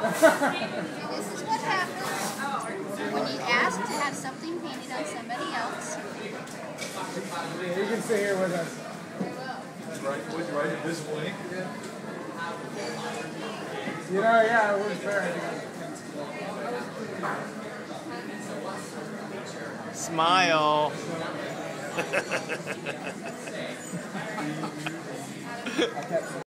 This is what happens when you ask to have something painted on somebody else. You can sit here with us. Right, would you write it this way? You know, yeah, it was fair. Smile. I kept